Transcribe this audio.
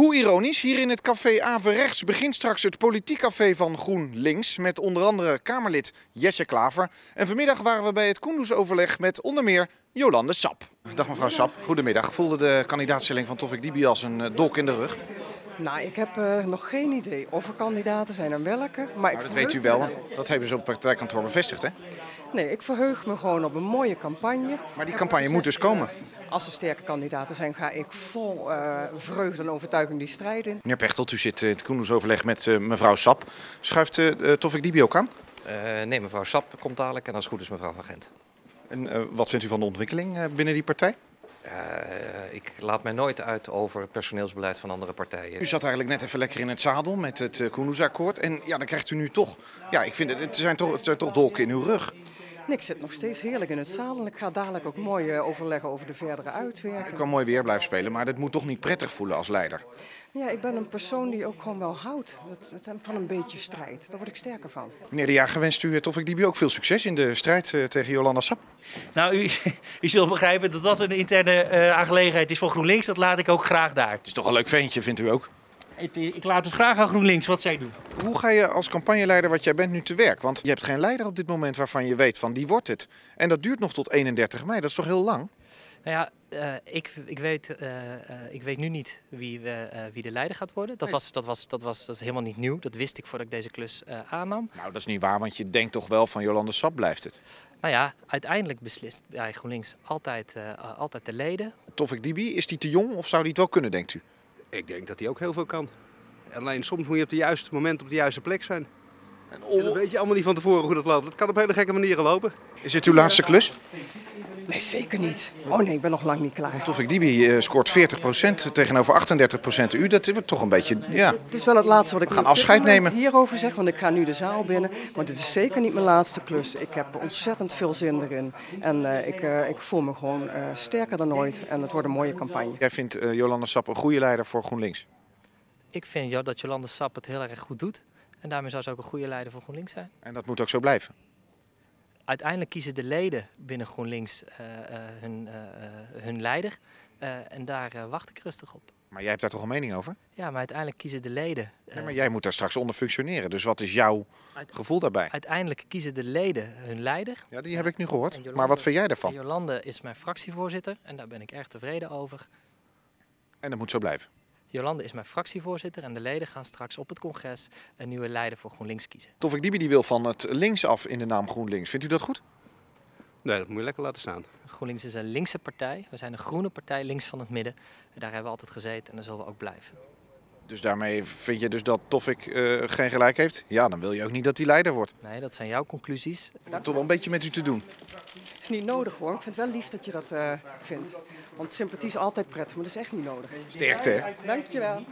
Hoe ironisch, hier in het café Averechts begint straks het politiekcafé van GroenLinks met onder andere Kamerlid Jesse Klaver. En vanmiddag waren we bij het Koendersoverleg met onder meer Jolande Sap. Dag mevrouw Sap, goedemiddag. Voelde de kandidaatstelling van Tofik Dibi als een eh, dolk in de rug? Nou, ik heb uh, nog geen idee of er kandidaten zijn en welke. Maar, maar dat weet u wel, want dat hebben ze op het partijkantoor bevestigd, hè? Nee, ik verheug me gewoon op een mooie campagne. Maar die campagne moet dus komen? Als er sterke kandidaten zijn, ga ik vol uh, vreugde en overtuiging die strijd in. Meneer Pechtelt, u zit in het Koendersoverleg met uh, mevrouw Sap. Schuift uh, Tofik Dibi ook aan? nee, mevrouw Sap komt dadelijk en als het goed is mevrouw Van Gent. En wat vindt u van de ontwikkeling binnen die partij? Uh, ik laat mij nooit uit over personeelsbeleid van andere partijen. U zat eigenlijk net even lekker in het zadel met het uh, akkoord En ja, dan krijgt u nu toch... Ja, ik vind het, het zijn toch, het zijn toch dolken in uw rug. Nee, ik zit nog steeds heerlijk in het zadel. Ik ga dadelijk ook mooi uh, overleggen over de verdere uitwerking. Ik kan mooi weer blijven spelen, maar dat moet toch niet prettig voelen als leider? Ja, ik ben een persoon die ook gewoon wel houdt van een beetje strijd. Daar word ik sterker van. Meneer De Jager, wenst u Tofik Dibi ook veel succes in de strijd uh, tegen Jolanda Sap? Nou, u, u zult begrijpen dat dat een interne uh, aangelegenheid is van GroenLinks. Dat laat ik ook graag daar. Het is toch een leuk ventje, vindt u ook? Ik, ik laat het graag aan GroenLinks wat zij doen. Hoe ga je als campagneleider wat jij bent nu te werk? Want je hebt geen leider op dit moment waarvan je weet van die wordt het. En dat duurt nog tot 31 mei, dat is toch heel lang? Nou ja, uh, ik, ik, weet, uh, uh, ik weet nu niet wie, wie de leider gaat worden. Dat, nee. was, dat, was, dat, was, dat is helemaal niet nieuw. Dat wist ik voordat ik deze klus aannam. Nou, dat is niet waar, want je denkt toch wel van Jolande Sap blijft het. Nou ja, uiteindelijk beslist bij GroenLinks altijd, altijd de leden. Tofik Dibi, is die te jong of zou die het wel kunnen, denkt u? Ik denk dat hij ook heel veel kan. Alleen soms moet je op het juiste moment op de juiste plek zijn. En, en dan weet je allemaal niet van tevoren hoe dat loopt. Dat kan op hele gekke manieren lopen. Is dit uw laatste klus? Nee, zeker niet. Oh nee, ik ben nog lang niet klaar. Tofik Dibi uh, scoort 40% tegenover 38% u. Dat is toch een beetje, ja. Het is wel het laatste wat ik We gaan afscheid nemen. hierover zeg, want ik ga nu de zaal binnen. Maar dit is zeker niet mijn laatste klus. Ik heb ontzettend veel zin erin. En uh, ik, uh, ik voel me gewoon sterker dan ooit. En het wordt een mooie campagne. Jij vindt Jolanda Sap een goede leider voor GroenLinks? Ik vind dat Jolanda Sap het heel erg goed doet. En daarmee zou ze ook een goede leider voor GroenLinks zijn. En dat moet ook zo blijven? Uiteindelijk kiezen de leden binnen GroenLinks uh, uh, hun, uh, hun leider. en daar wacht ik rustig op. Maar jij hebt daar toch een mening over? Ja, maar uiteindelijk kiezen de leden. Ja, maar jij moet daar straks onder functioneren. Dus wat is jouw gevoel daarbij? Uiteindelijk kiezen de leden hun leider. Ja, die heb ik nu gehoord. Jolande, maar wat vind jij daarvan? Jolande is mijn fractievoorzitter en daar ben ik erg tevreden over. En dat moet zo blijven? Jolande is mijn fractievoorzitter en de leden gaan straks op het congres een nieuwe leider voor GroenLinks kiezen. Tofik Dibi die wil van het links af in de naam GroenLinks. Vindt u dat goed? Nee, dat moet je lekker laten staan. GroenLinks is een linkse partij. We zijn een groene partij links van het midden. En daar hebben we altijd gezeten en daar zullen we ook blijven. Dus daarmee vind je dus dat Tofik uh, geen gelijk heeft? Ja, dan wil je ook niet dat hij leider wordt. Nee, dat zijn jouw conclusies. Dat heeft toch wel een beetje met u te doen. Het is niet nodig hoor. Ik vind het wel lief dat je dat uh, vindt. Want sympathie is altijd prettig, maar dat is echt niet nodig. Sterkte? Dankjewel.